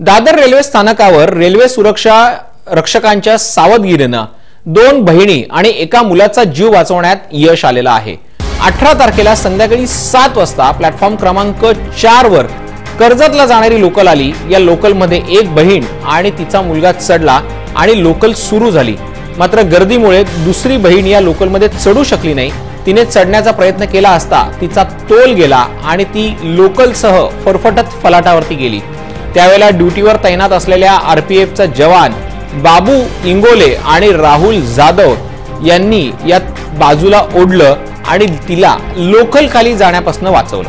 Dadar railway स्थानकावर railway सुरक्षा रक्षकांच्या सावधगिरीनं दोन बहिणी आणि एका मुलाचा जीव वाचवण्यात यश आलेलं आहे. अठरा तारखेला संध्याकाळी सात वाजता प्लॅटफॉर्म क्रमांक चार वर कर्जतला जाणारी लोकल आली. या लोकलमध्ये एक बहीण आणि तिचा मुलगा चढला आणि लोकल सुरू झाली. मात्र गर्दीमुळे दुसरी बहीण या लोकलमध्ये चढू शकली नाही. तिने चढण्याचा प्रयत्न केला असता तिचा तोल गेला आणि ती लोकलसह फरफटत फलाटावरती गेली. त्यावेळेला ड्युटीवर तैनात असलेल्या आरपीएफचा जवान बाबू इंगोले आणि राहुल जाधव यांनी यात बाजूला ओढलं आणि तिला लोकल खाली जाण्यापासून वाचवलं.